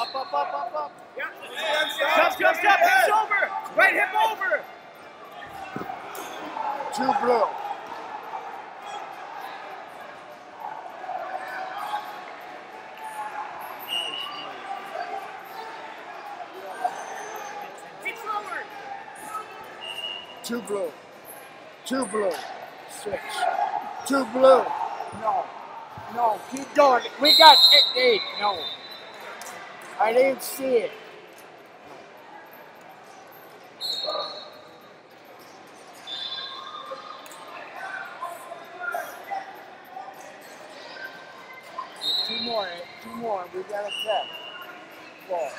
Up, up, up, up, up. Yeah. Jump, jump, jump. Hips over. Right hip over. Two blue. Two blue. Two blue. Six. Two blue. No. No. Keep going. We got eight. eight. No. I didn't see it. Two more. Two more. We got a set. Four.